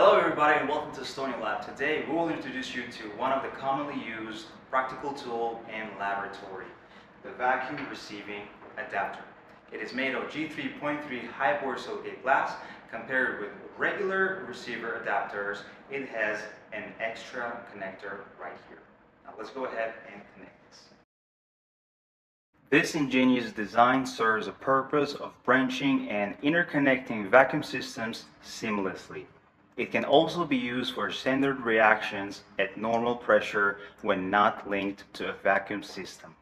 Hello everybody and welcome to Stony Lab. Today we will introduce you to one of the commonly used practical tool in laboratory, the vacuum receiving adapter. It is made of G3.3 high borosilicate glass. Compared with regular receiver adapters, it has an extra connector right here. Now let's go ahead and connect this. This ingenious design serves a purpose of branching and interconnecting vacuum systems seamlessly. It can also be used for standard reactions at normal pressure when not linked to a vacuum system.